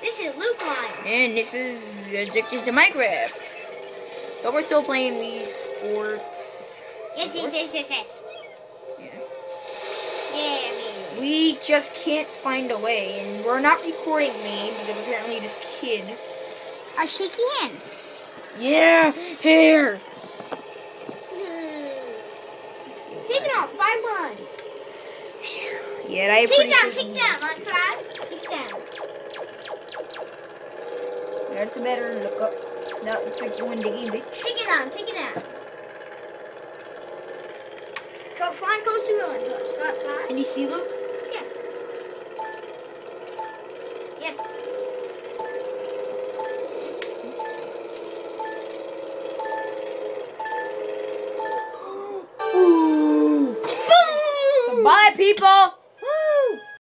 This is Luke Lion. And this is Addicted to Minecraft. But we're still playing Wii Sports. Yes, yes, yes, yes, yes. Yeah. Yeah, man. We just can't find a way, and we're not recording me because apparently this kid. Our shaky hands. Yeah, here. Take it off. Five one. Yeah, I Take down. Take down. On five. a better look up. That looks like the game, bitch. Take it down, take it down. Come flying close to the windows. Fly, fly. And you see them? Yeah. Yes. Bye, people!